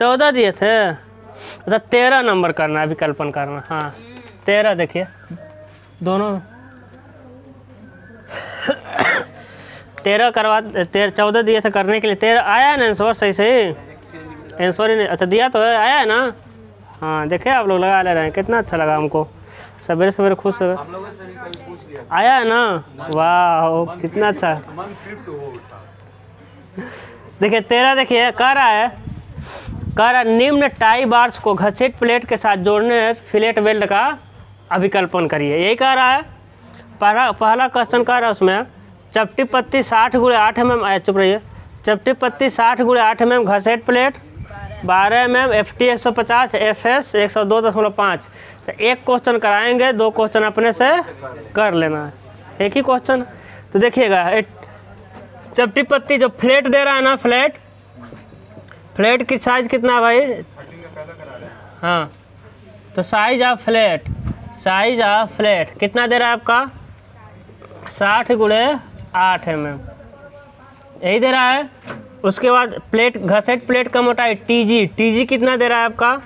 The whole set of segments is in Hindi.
चौदह दिए थे। अच्छा तेरह नंबर करना है विकल्पन करना हाँ। तेरह देखिए। दोनों। तेरह करवा तेरह चौदह दिए थे करने के लिए। तेरह आया है ना आंसर सही सही? आंसर ही नहीं अच्छा दिया तो है आया है ना? हाँ देखे आप लोग लगा ले रहे हैं। कितना अच्छा लगा हमको। सवेरे सवेरे खुश हो लिया। आया है ना? वाह कितना अच्छा। देखिए तेरह देखिए कर रहा है है निम्न टाई बार्स को घसीट प्लेट के साथ जोड़ने फिलेट वेल्ड का अभिकल्पन करिए। यही कह रहा है। पहला पहला क्वेश्चन कह रहा है उसमें, चपटी पत्ती साठ गुड़े आठ एम एम चुप रहिए। चपटी पत्ती साठ गुड़े आठ एम एम घसेट प्लेट, बारह एम एम एफ़ टी एक सौ पचास एफ़ एस एक सौ दो दशमलव पाँच। तो एक क्वेश्चन कराएँगे, दो क्वेश्चन अपने से कर लेना है। एक ही क्वेश्चन तो देखिएगा चपटी पत्ती जो फ्लेट दे रहा है ना फ्लैट फ्लैट की साइज़ कितना है भाई? हाँ। तो size of flat, size of flat, कितना दे रहा है आपका? साठ गुड़े आठ एम एम। यही दे रहा है। उसके बाद प्लेट, घसेट प्लेट का मोटाई टी जी टी जी कितना दे रहा है आपका?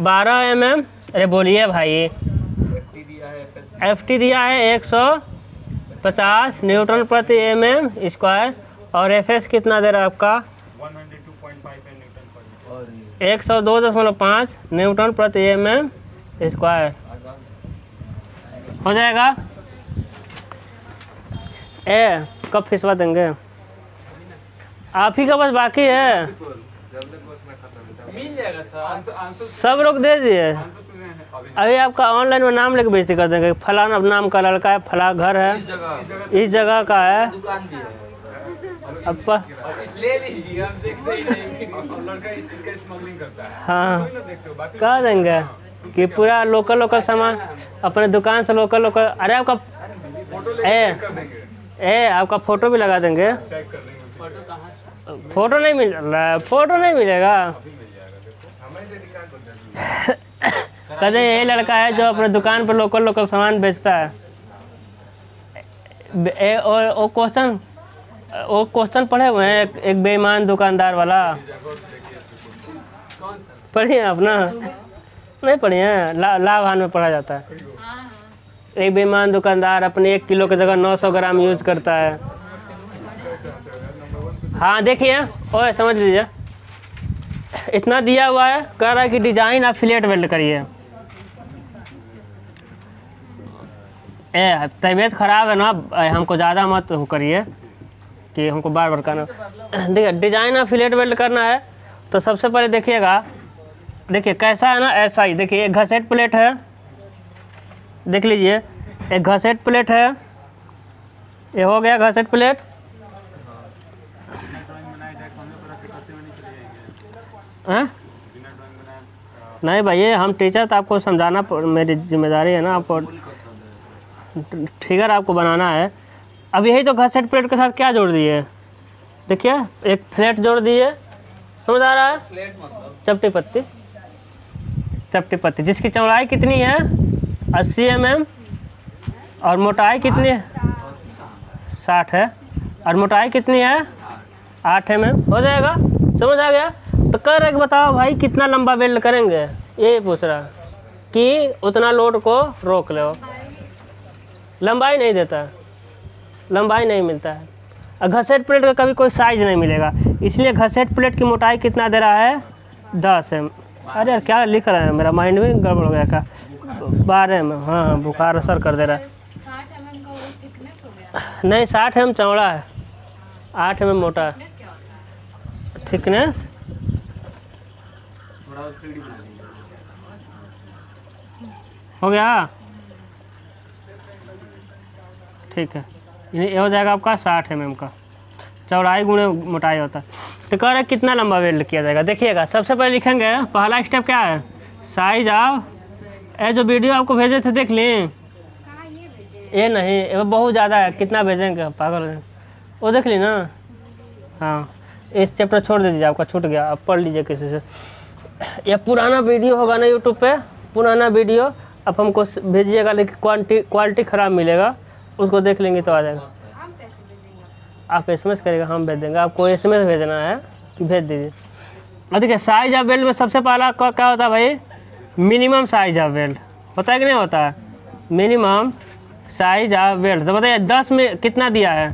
बारह एम एम। अरे बोलिए भाई। एफ़ टी दिया है एक सौ पचास न्यूटन प्रति एम एम स्क्वायर। और एफ़ एस कितना दे रहा है आपका 192.5 न्यूटन पर और एक सौ दो दशमलव पाँच न्यूटन प्रति एम एम स्क्वायर। हो जाएगा? ए, कब फिसवा देंगे? आप ही का बस बाकी है। सब लोग दे दिए। अभी आपका ऑनलाइन में नाम लेके बेइज्जती कर देंगे। फलाना नाम का लड़का है, फला घर है, इस जगह का है। दुकान भी अब प- ले लीजिए देखते ही। नहीं लड़का इस चीज़ का स्मगलिंग करता है हाँ कह देंगे कि पूरा लोकल लोकल सामान अपने दुकान से लोकल लोकल अरे आपका ए ए आपका फ़ोटो भी लगा देंगे। फ़ोटो नहीं मिल रहा है फ़ोटो नहीं मिलेगा। कहते ये लड़का है जो अपने दुकान पर लोकल लोकल सामान बेचता है। ए, क्वेश्चन वो क्वेश्चन पढ़े हुए हैं एक, एक बेईमान दुकानदार वाला। पढ़िए अपना। नहीं पढ़िए ला, लाभान में पढ़ा जाता है। एक बेईमान दुकानदार अपने एक किलो की जगह 900 ग्राम यूज़ करता है। हाँ देखिए ओए समझ लीजिए। इतना दिया हुआ है कह रहा है कि डिज़ाइन आप फ्लेट वेल्ड करिए। ए तबीयत खराब है ना हमको ज़्यादा मत करिए। कि हमको बार बार करना। देखिए डिज़ाइन आप फ्लेट वेल्ड करना है तो सबसे पहले देखिएगा, देखिए, कैसा है ना, ऐसा ही। देखिए, एक घसेट प्लेट है, देख लीजिए, एक घसेट प्लेट है, ये हो गया घसेट प्लेट हैं? नहीं भैया हम टीचर तो आपको समझाना मेरी ज़िम्मेदारी है ना, आपको फिगर आपको बनाना है। अब यही तो घसेट प्लेट के साथ क्या जोड़ दिए? देखिए एक फ्लैट जोड़ दिए। समझ आ रहा है? मतलब चपटी पत्ती। चपटी पत्ती। जिसकी चौड़ाई कितनी है? अस्सी एम एम। और मोटाई कितनी है? साठ है। और मोटाई कितनी है? आठ एम एम। हो जाएगा? समझ आ गया? तो कह रहे कि बताओ भाई कितना लंबा वेल्ड करेंगे? ये पूछ रहा कि उतना लोड को रोक लो। लंबाई नहीं देता। है लंबाई नहीं मिलता है। और घसेट प्लेट का कभी कोई साइज़ नहीं मिलेगा। इसलिए घसेट प्लेट की मोटाई कितना दे रहा है? दस एम अरे यार, क्या लिख रहा है मेरा माइंड में? गड़बड़ हो गया का बारह एम हाँ हाँ बुखार असर कर दे रहा है। एम नहीं, साठ एम चौड़ा है। आठ एम मोटा है। थिकनेस क्या होता थिकनेस थोड़ा 3D बना दीजिए हो गया? ठीक है। ये हो जाएगा आपका साठ एम का। चौड़ाई गुणे मोटाई होता है। तो कह रहे कितना लंबा वेल्ड किया जाएगा? देखिएगा, सबसे पहले लिखेंगे, पहला स्टेप क्या है? साइज़ ऑफ़ ये जो वीडियो आपको भेजे थे, देख ली। ये नहीं ये बहुत ज़्यादा है। कितना भेजेंगे? पागल वो देख ली ना। हाँ इस चैप्टर छोड़ दीजिए, आपका छूट गया। आप पढ़ लीजिए किसी से। ये पुराना वीडियो होगा ना यूट्यूब पे। पुराना वीडियो आप हमको भेजिएगा, लेकिन क्वालिटी क्वालिटी ख़राब मिलेगा। उसको देख लेंगे तो आ जाएगा। आप एस एम एस करेगा हम भेज देंगे। आपको एस एम एस भेजना है कि भेज दीजिए। और देखिए साइज़ ऑफ़ बेल्ट में सबसे पहला क्या होता है भाई? मिनिमम साइज़ ऑफ़ बेल्ट होता है कि नहीं होता है? मिनिमम साइज़ ऑफ़ बेल्ट तो बताइए, दस में कितना दिया है?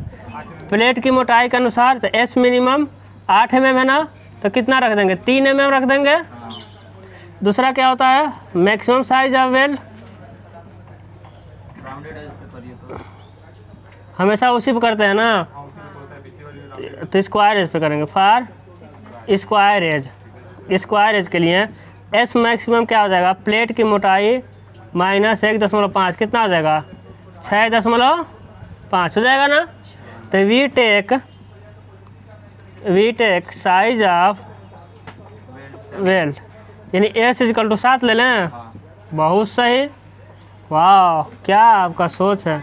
प्लेट की मोटाई के अनुसार तो एस मिनिमम आठ एम एम है ना? तो कितना रख देंगे? तीन एम एम रख देंगे। दूसरा क्या होता है? मैक्सिमम साइज़ ऑफ़ वेल्ड हमेशा उसी पे करते हैं ना? तो स्क्वायर एज पे करेंगे। For square edge square edge के लिए एस मैक्सिमम क्या हो जाएगा? प्लेट की मोटाई माइनस एक दशमलव पाँच कितना हो जाएगा? छः दशमलव पाँच हो जाएगा ना? तो we take we take size of weld यानी एस इजकल टू सात ले लें। बहुत सही। वाह क्या आपका सोच है?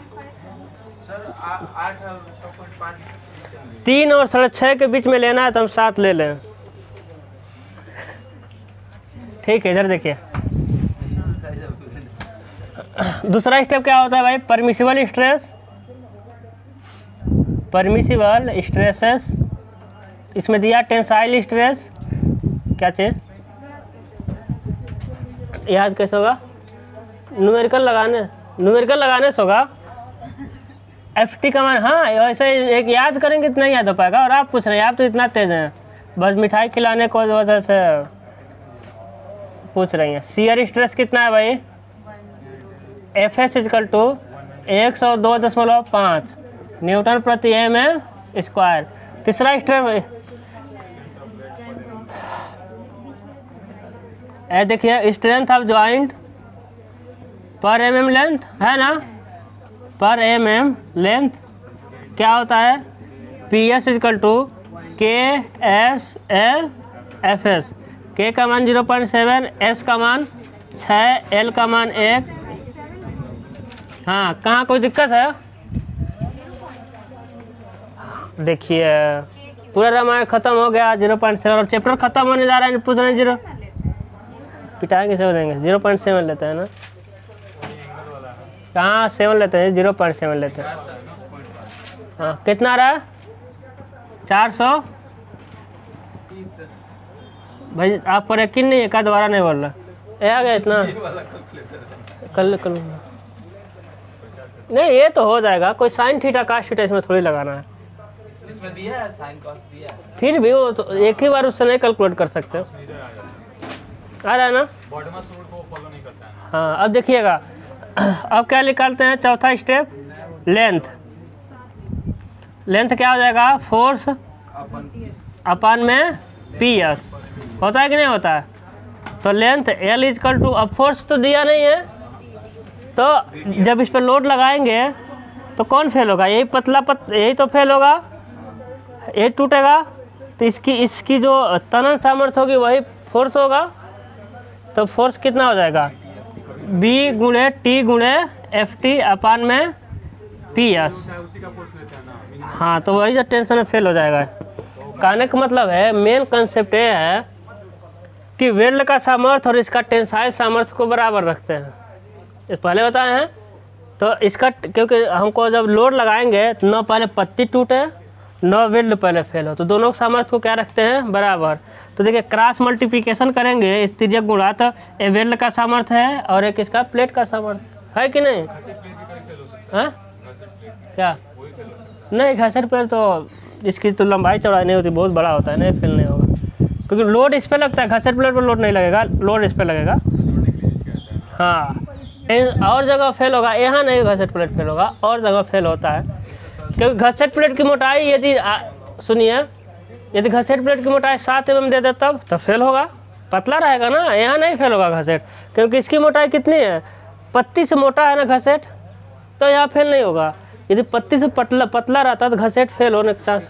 तीन और साढ़े छः के बीच में लेना है तो हम सात ले लें। ठीक है, इधर देखिए। दूसरा स्टेप क्या होता है भाई? परमिसिबल स्ट्रेस परमिसिबल स्ट्रेसेस इसमें दिया टेंसाइल स्ट्रेस क्या चीज़? याद कैसे होगा? न्यूमेरिकल लगाने न्यूमेरिकल लगाने से होगा। एफ़ टी का मान हाँ ऐसे एक याद करेंगे नहीं याद हो पाएगा। और आप पूछ रहे हैं, आप तो इतना तेज हैं। बस मिठाई खिलाने को वजह से पूछ रही हैं। सीयर स्ट्रेस कितना है भाई? एफ़ एस इजकल टू एक सौ दो दशमलव पाँच। न्यूटन प्रति एम एम स्क्वायर तीसरा स्ट्रेस ए, देखिए strength of joint per M M length है ना? पर एम एम लेंथ क्या होता है? P S equal to K S L F S के का मान ज़ीरो पॉइंट सेवन एस का मान छः एल का मान एक। हाँ कहाँ कोई दिक्कत है? देखिए, पूरा रामायण खत्म हो गया ज़ीरो पॉइंट सेवन और चैप्टर खत्म होने जा रहा है, पूछ रहे हैं ज़ीरो पिटाएँगे सेवन देंगे। ज़ीरो पॉइंट सेवन लेते हैं ना? कहाँ सेवन लेते हैं? ज़ीरो पॉइंट सेवन लेते हैं। हाँ कितना आ रहा? है चार सौ? भाई आप पर यकीन नहीं है क्या दोबारा नहीं बोल रहा। ये आ गया इतना। कल कल नहीं ये तो हो जाएगा। कोई साइन थीटा कास्ट थीटा इसमें थोड़ी लगाना है। इसमें दिया है साइन कॉस दिया है। फिर भी वो तो एक ही बार उससे नहीं कैलकुलेट कर सकते। हो आ रहा है ना? बॉडमस रूल को फॉलो नहीं करता है। हाँ अब देखिएगा। अब क्या निकालते हैं? चौथा स्टेप लेंथ लेंथ क्या हो जाएगा? फोर्स अपन में पी एस होता है कि नहीं होता? है तो लेंथ एल इजकल टू अब फोर्स तो दिया नहीं है। तो जब इस पर लोड लगाएँगे तो कौन फेल होगा? यही पतला पत, यही तो फेल होगा। ये टूटेगा। तो इसकी इसकी जो तनन सामर्थ्य होगी, वही फोर्स होगा। तो फोर्स कितना हो जाएगा? बी गुणे टी गुणे एफ़ टी अपान में पी एस हैं तो वही जो टेंशन में फेल हो जाएगा। कहने का मतलब है मेन कंसेप्ट ये है कि वेल्ड का सामर्थ्य और इसका टेंसाइल सामर्थ्य को बराबर रखते हैं। पहले बताए हैं। तो इसका, क्योंकि हमको जब लोड लगाएँगे तो न पहले पत्ती टूटे न वेल्ड पहले फेल हो। तो दोनों सामर्थ्य को क्या रखते हैं? बराबर। तो देखिए क्रॉस मल्टीप्लिकेशन करेंगे इस तिर्यक गुणा तो ये वेल्ड का सामर्थ्य है और एक इसका प्लेट का सामर्थ्य। है कि नहीं? हाँ? क्या? नहीं, घसर पर तो इसकी तो लंबाई चौड़ाई नहीं होती, बहुत बड़ा होता है, नहीं फेल नहीं होगा। क्योंकि लोड इस पर लगता है, घसर प्लेट पर लोड नहीं लगेगा लोड इस पर लगेगा। हाँ। और जगह फेल होगा, यहाँ नहीं घसट प्लेट फेल होगा, और जगह फेल होता है। क्योंकि घसेट प्लेट की मोटाई यदि सुनिए यदि घसेट प्लेट की मोटाई सात एम दे दे तब तो फेल होगा। पतला रहेगा ना यहाँ नहीं फेल होगा घसेट क्योंकि इसकी मोटाई कितनी है? पत्ती से मोटा है ना घसेट तो यहाँ फेल नहीं होगा। यदि पत्ती से पतला पतला रहता तो घसेट फेल होने का चांस।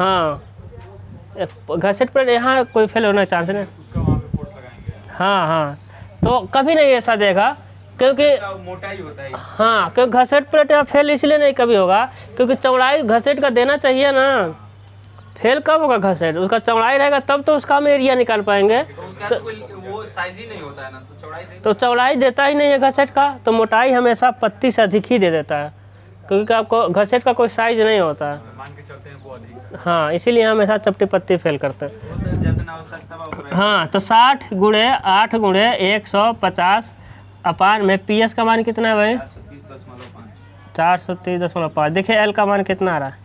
हो घसेट प्लेट यहाँ कोई फेल होने का चांस नहीं। हाँ हाँ। तो कभी नहीं ऐसा देखा क्योंकि मोटा ही होता है हाँ क्योंकि घसेट प्लेट यहाँ फेल इसलिए नहीं कभी होगा क्योंकि चौड़ाई घसेट का देना चाहिए ना। फेल कब होगा घसेट? उसका चौड़ाई रहेगा तब तो उसका हम एरिया निकाल पाएँगे। तो तो वो साइज़ ही नहीं होता है ना तो चौड़ाई तो चौड़ाई देता ही नहीं है घसेट का तो मोटाई हमेशा पत्ती से अधिक ही दे देता है क्योंकि आपको घसेट का कोई साइज़ नहीं होता। है हैं हाँ। इसीलिए हम हमेशा चपटी पत्ती फेल करते हैं। तो हाँ। तो साठ गुड़े आठ गुड़े एक सौ पचास अपान में पी एस का मान कितना है भाई? चार सौ तीस दशमलव पाँच। देखिए एल का मान कितना आ रहा है?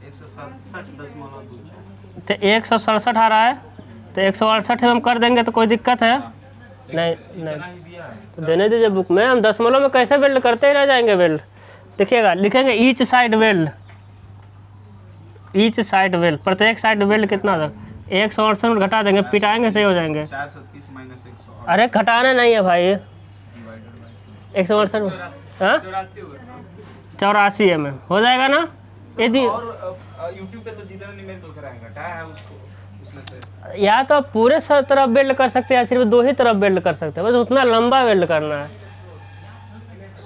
तो एक सौ सड़सठ आ रहा है तो एक सौ अड़सठ हम कर देंगे तो कोई दिक्कत है? नहीं नहीं। ही दिया है। तो देने दीजिए बुक। में हम दशमलव में कैसे वेल्ड करते ही रह जाएँगे वेल्ड देखिएगा लिखेंगे each side weld each side weld प्रत्येक साइड वेल्ड कितना था? एक सौ अड़सठ घटा देंगे पिटाएँगे सही हो जाएँगे। 430 माइनस 100 अरे घटाना नहीं है भाई। एक सौ अड़सठ हाँ? चौरासी एम एम हो जाएगा ना? यदि और पे तो जितना न्यूमेरिकल कराएगा घटाया है उसको या तो आप पूरे सर तरफ़ बेल्ड कर सकते हैं या सिर्फ़ दो ही तरफ़ बेल्ड कर सकते हैं। बस उतना लंबा बेल्ड करना है।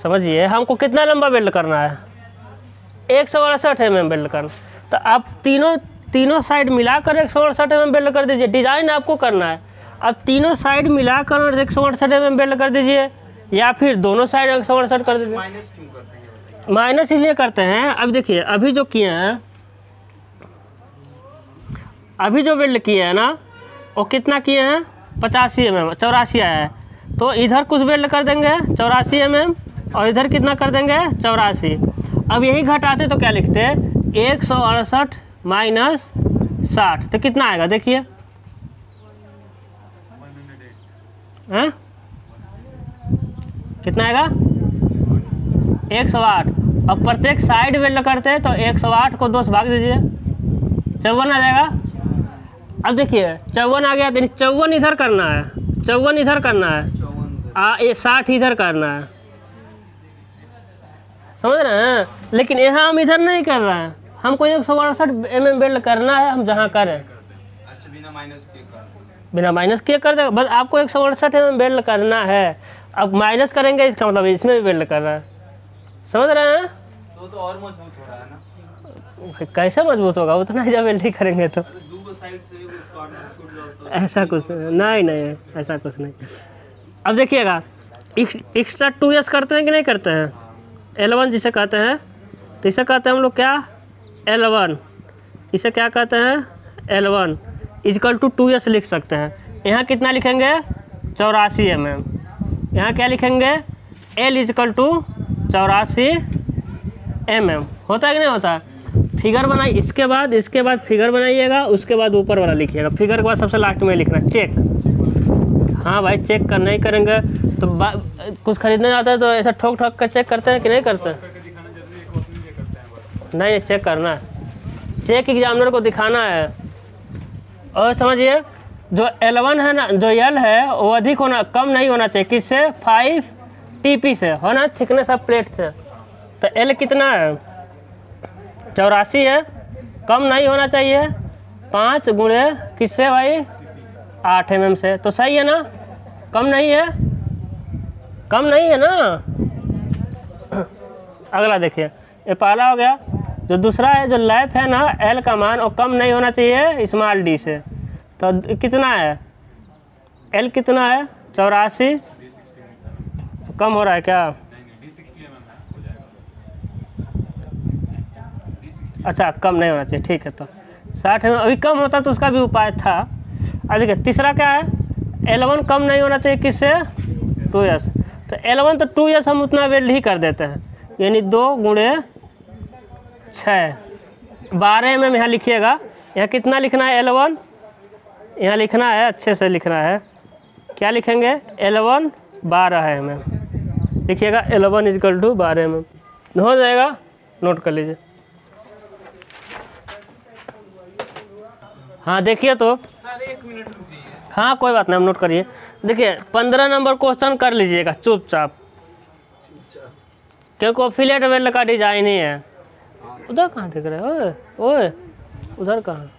समझिए हमको कितना लंबा बेल्ड करना है? एक सौ अड़सठ एम एम बेल्ड करना। तो आप तीनों तीनों साइड मिलाकर एक सौ अड़सठ एम एम बेल्ड कर दीजिए। डिज़ाइन आपको करना है। अब तीनों साइड मिलाकर एक सौ अड़सठ एम एम बेल्ड कर दीजिए। या फिर दोनों साइड एक सौ अड़सठ कर हैं। माइनस इसलिए करते हैं अब देखिए अभी जो किए हैं अभी जो बिल्ड किए हैं ना वो कितना किए हैं? पचासी एम एम चौरासी आया है। तो इधर कुछ बिल्ड कर देंगे चौरासी एम एम और इधर कितना कर देंगे? चौरासी। अब यही घटाते तो क्या लिखते एक सौ अड़सठ माइनस साठ। तो कितना आएगा देखिए। हैं? कितना आएगा? एक सौ आठ। अब प्रत्येक साइड वेल्ड करते हैं तो एक सौ आठ को दो से भाग दीजिए। चौवन आ जाएगा। अब देखिए चौवन आ गया तो चौवन इधर करना है। चौवन इधर करना है। आ ये साठ इधर करना है। समझ रहे हैं? लेकिन यहाँ हम इधर नहीं कर रहे हैं। हमको एक सौ अड़सठ एम एम बेल्ट करना है हम जहाँ करें। अच्छा बिना माइनस के कर। बिना माइनस किए कर देगा बस आपको एक सौ अड़सठ एम एम बेल्ट करना है। अब माइनस करेंगे इसका मतलब इसमें भी बेल्ट कर रहा है। समझ रहे हैं? तो तो और मज़बूत हो रहा है ना। भाई कैसे मज़बूत होगा? उतना ही जब वेल्डिंग करेंगे तो। तो ऐसा कुछ नहीं नहीं ऐसा कुछ नहीं। अब देखिएगा एक्स्ट्रा टू एस करते हैं कि नहीं करते हैं? एलेवन जिसे कहते हैं तो इसे कहते हैं हम लोग क्या? एलेवन इसे क्या कहते हैं? Eleven equal to two S लिख सकते हैं। यहाँ कितना लिखेंगे? चौरासी एम एम यहाँ क्या लिखेंगे? एल इजकल टू चौरासी एम एम होता है कि नहीं होता? फिगर बनाई, इसके बाद इसके बाद फिगर बनाइएगा, उसके बाद ऊपर वाला लिखिएगा। फिगर के बाद सबसे लास्ट में लिखना चेक हाँ भाई चेक कर नहीं करेंगे। तो कुछ खरीदने जाते हैं तो ऐसा ठोक ठोक कर चेक करते हैं कि नहीं करते? नहीं चेक करना। है चेक एग्जामिनर को दिखाना है। और समझिए जो एलेवन है ना, जो एल है, वो अधिक होना, कम नहीं होना चाहिए। किससे? फाइव टीपी से। हो ना? थिकनेस ऑफ़ प्लेट से। तो एल कितना है? चौरासी है। कम नहीं होना चाहिए। पाँच गुणे किससे भाई? आठ एम से। तो सही है ना? कम नहीं है? कम नहीं है ना? अगला देखिए। ये पहला हो गया। जो दूसरा है, जो लैप है ना एल का मान, वो कम नहीं होना चाहिए स्मॉल डी से। तो कितना है? एल कितना है? चौरासी? तो कम हो रहा है क्या? एम एम अच्छा कम नहीं होना चाहिए, ठीक है तो। साठ में अभी कम होता तो उसका भी उपाय था। अब देखिए, तीसरा क्या है? एलेवन कम नहीं होना चाहिए किससे? टू एस तो एलेवन तो टू एस हम उतना वेल्ड ही कर देते हैं। यानी दो गुणे छः बारह में यहाँ लिखिएगा। यहाँ कितना लिखना है एलेवन यहाँ लिखना है अच्छे से लिखना है। क्या लिखेंगे? एलेवन बारह है में लिखिएगा एलेवन इजकल टू बारह में हो जाएगा? नोट कर लीजिए। हाँ देखिए तो। मिनट हाँ कोई बात नहीं हम नोट करिए। देखिए पंद्रह नंबर क्वेश्चन कर लीजिएगा चुपचाप। क्योंकि फिलेट वेल्ड का डिज़ाइन ही है। उधर कहाँ दिख रहे ओए ओए उधर कहाँ?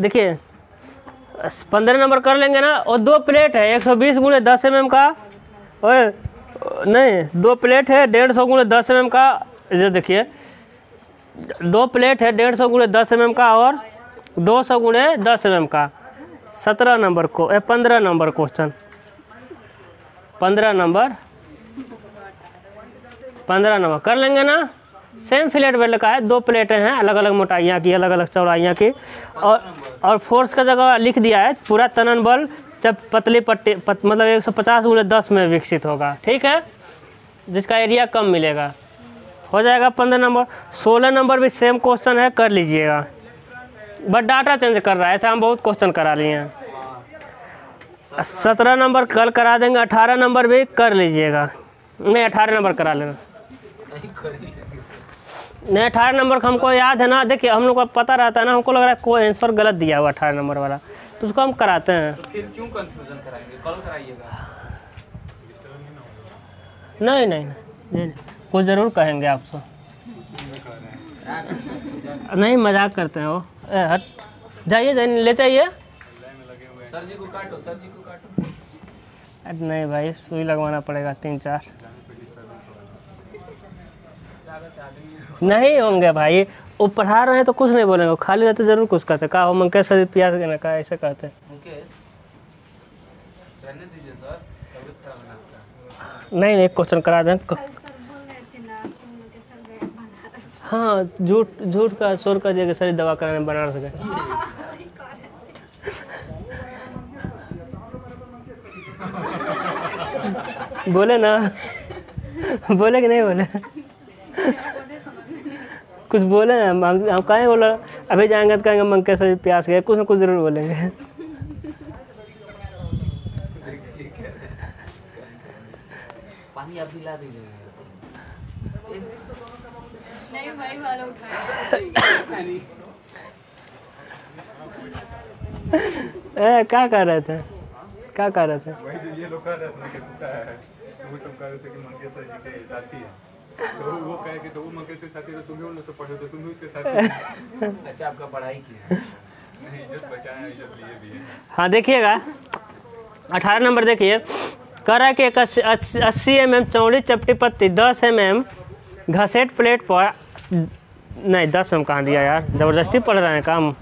देखिए पंद्रह नंबर कर लेंगे ना, और दो प्लेट है, एक सौ बीस गुणे दस एम एम का ओए नहीं, दो प्लेट है डेढ़ सौ गुणे दस एम एम का इधर देखिए, दो प्लेट है डेढ़ सौ गुणे दस एम का और दो सौ गुणे दस एम का। सत्रह नंबर को पंद्रह नंबर क्वेश्चन। पंद्रह नंबर। पंद्रह नंबर, कर लेंगे ना? सेम फिलेट वेल्ड का है दो प्लेटें हैं अलग अलग मोटाइयाँ की अलग अलग चौड़ाइयाँ की। और और फोर्स का जगह लिख दिया है पूरा तनन बल जब पतली पट्टी पत, मतलब एक सौ पचास गुणे दस में विकसित होगा ठीक है? जिसका एरिया कम मिलेगा। हो जाएगा पंद्रह नंबर। सोलह नंबर भी सेम क्वेश्चन है कर लीजिएगा। बट डाटा चेंज कर रहा है ऐसा हम बहुत क्वेश्चन करा लिए हैं। सत्रह नंबर कल करा देंगे अठारह नंबर भी कर लीजिएगा। नहीं अठारह नंबर करा लेना। नहीं अठारह नंबर का हमको याद है ना देखिए हम लोग को पता रहता है ना हमको लग रहा है कोई आंसर गलत दिया हुआ अठारह नंबर वाला। तो उसको हम कराते हैं। तो फिर क्यों कंफ्यूजन कराएँगे? कल कराइएगा। नहीं नहीं नहीं, कुछ ज़रूर कहेंगे आपसे नहीं मज़ाक करते हैं वो। ए, हट। जाइए जाइए ले जाइए। सर जी को काटो सर जी को काटो। नहीं भाई सुई लगवाना पड़ेगा तीन चार। नहीं होंगे भाई। वो पढ़ा रहे हैं तो कुछ नहीं बोलेंगे वो खाली रहते ज़रूर कुछ कहते कहा हो मंकेश सर प्याज के ना कहा ऐसे कहते है। नहीं नहीं क्वेश्चन करा दें। बनारस। हाँ झूठ झूठ का शोर का जगह सर दवा कराने बनारस गए। वही कह रहे थे। बोले ना। बोले कि नहीं बोले? कुछ बोले ना हम हम कहें बोला अभी जाएँगे तो कहेंगे मंकेश सर प्यास गए कुछ ना कुछ ज़रूर बोलेंगे। पानी आप नहीं वही वाला ए, क्या कर रहे थे? क्या कर रहे थे? वही जो ये लोग कह रहे थे है तो वो सब कह रहे थे कि सर जी के साथी है। तो वो कहे कि तो वो के साथी तो तुम भी उन पढ़े तो तुम भी उसके साथी अच्छा आपका पढ़ाई की है? नहीं इज़्ज़त बचाए इज़्ज़त लिए भी है हाँ। देखिएगा। अठारह नंबर देखिए। कह रहा है कि एक अस्सी- एम एम चौड़ी चपटी पत्ती दस एम एम घसेट प्लेट पर नहीं दस एम कहाँ दिया यार? ज़बरदस्ती पढ़ रहे हैं काम।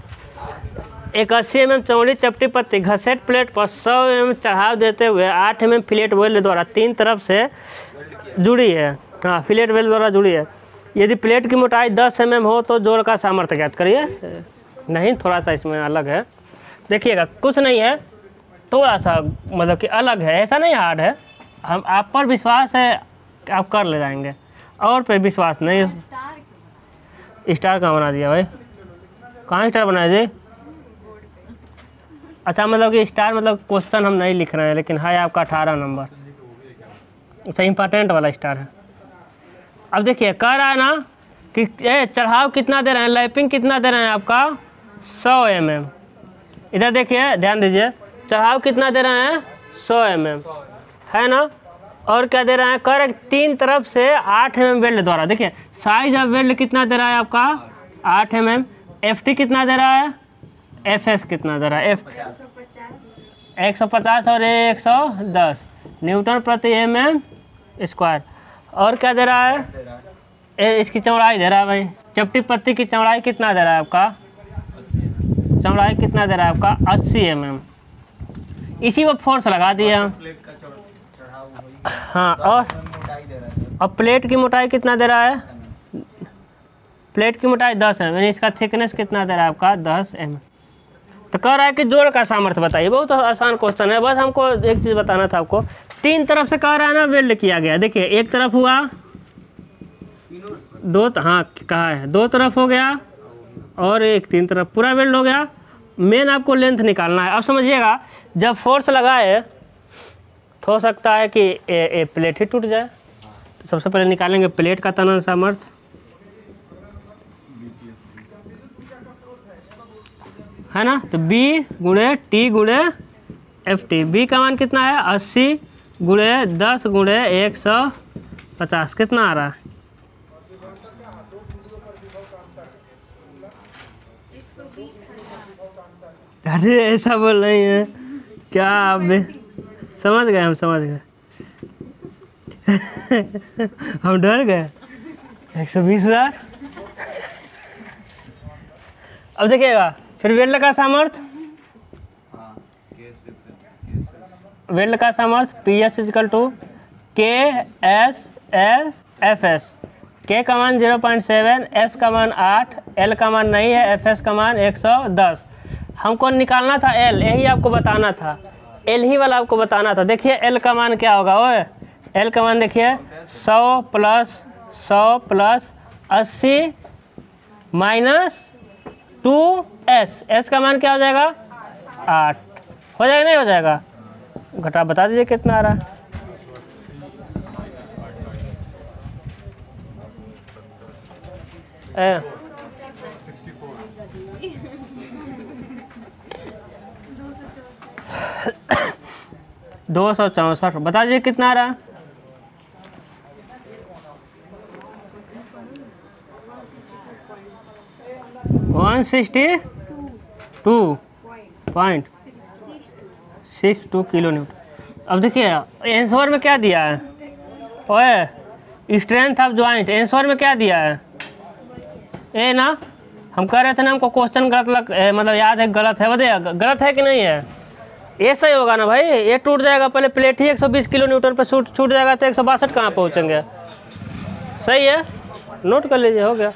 एक अस्सी एम एम चौड़ी चपटी पत्ती घसेट प्लेट पर सौ एम चढ़ाव देते हुए आठ एम एम प्लेट वेल्ड द्वारा तीन तरफ़ से जुड़ी है। हाँ फिलेट वेल्ड द्वारा जुड़ी है। यदि प्लेट की मोटाई दस एम एम हो तो जोड़ का सामर्थ्य ज्ञात करिए। नहीं थोड़ा सा इसमें अलग है। देखिएगा, कुछ नहीं है थोड़ा सा मतलब कि अलग है, ऐसा नहीं हार्ड है। हम, आप पर विश्वास है, आप कर ले जाएँगे। और पे विश्वास नहीं स्टार कहाँ बना दिया भाई? कहाँ स्टार बनाया जी? अच्छा मतलब कि स्टार मतलब क्वेश्चन हम नहीं लिख रहे हैं, लेकिन है आपका अठारह नंबर अच्छा इम्पोर्टेंट वाला स्टार है। अब देखिए कह रहा है ना कि चढ़ाव कितना दे रहे हैं? लैपिंग कितना दे रहे हैं आपका? सौ एम एम इधर देखिए ध्यान दीजिए। चढ़ाव कितना दे रहे हैं? सौ एम एम है ना? और क्या दे रहे हैं? कर तीन तरफ़ से आठ एम एम वेल्ड द्वारा। देखिए साइज़ ऑफ़ वेल्ड कितना दे रहा है आपका? आठ एम एम एफ़ टी कितना दे रहा है? एफ़ एस कितना दे रहा है? एफ़ एक सौ पचास। और एक सौ दस। न्यूटन प्रति एम एम स्क्वायर और क्या दे रहा है? ए, इसकी चौड़ाई दे रहा है भाई। चपटी पत्ती की चौड़ाई कितना दे रहा है आपका? चौड़ाई कितना दे रहा है आपका? अस्सी एम एम इसी पर फोर्स लगा दिया। हम हाँ। और है। और प्लेट की मोटाई कितना दे रहा है? प्लेट की मोटाई दस एम यानी इसका थिकनेस कितना दे रहा है आपका? दस एम एम तो कह रहा है कि जोड़ का सामर्थ्य बताइए। बहुत आसान क्वेश्चन है। बस हमको एक चीज़ बताना था आपको। तीन तरफ़ से कह रहा है ना वेल्ड किया गया। देखिए एक तरफ़ हुआ दो हाँ कहा है। दो तरफ़ हो गया और एक तीन तरफ़। पूरा वेल्ड हो गया। मेन आपको लेंथ निकालना है। अब समझिएगा जब फोर्स लगाए तो हो सकता है कि ए, ए प्लेट ही टूट जाए। तो सबसे पहले निकालेंगे प्लेट का तनन सामर्थ्य। है ना? तो बी गुणे टी गुणे एफ़ टी बी का मान कितना है? अस्सी गुणे दस गुणे एक सौ पचास. कितना आ रहा है? अरे, ऐसा बोल रही है। क्या आप समझ गए, हम समझ गए। हम डर गए। एक सौ बीस हज़ार। अब देखिएगा। फिर वेल्ड का सामर्थ्य? हाँ के से के से वेल्ड का सामर्थ्य P S equal to K S L F S के का मान ज़ीरो पॉइंट सेवन एस का मान आठ एल का मान नहीं है एफ़ एस का मान एक सौ दस. हमको निकालना था एल यही आपको बताना था. एल ही वाला आपको बताना था. देखिए एल का मान क्या होगा ओए. एल का मान देखिए, सौ प्लस सौ प्लस अस्सी माइनस टू एस। एस का मान क्या हो जाएगा? आठ। हो जाएगा नहीं हो जाएगा? घटा बता दीजिए कितना आ रहा है। दो सौ चौंसठ। बता दीजिए कितना आ रहा है? One sixty two point six two kilo newton अब देखिए एंसवर में क्या दिया है? ओए स्ट्रेंथ ऑफ़ ज्वाइंट एंसवर में क्या दिया है? ए ना हम कह रहे थे ना हमको क्वेश्चन गलत लग ए, मतलब याद है गलत है बताइए गलत है कि नहीं है? ये सही होगा ना भाई ये टूट जाएगा पहले प्लेट ही 120 किलो न्यूटन पे छूट छूट जाएगा तो एक सौ बासठ कहाँ पहुँचेंगे? सही है? नोट कर लीजिए हो गया।